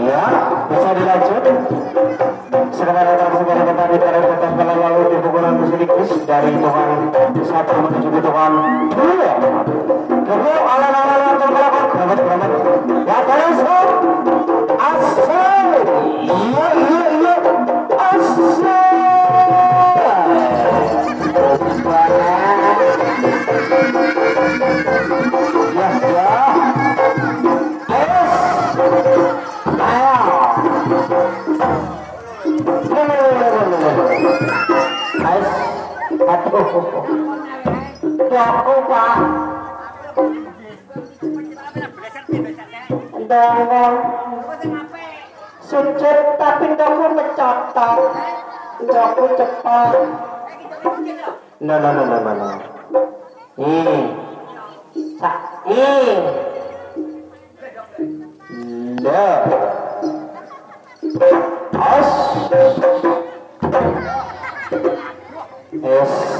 Ya, bisa dilanjut. Dari Tuhan. Satu menuju Tuhan Aku pak Dawang Sujud tapi aku mencatat Aku cepat No no no no no no Ini Sa Ini No Os Es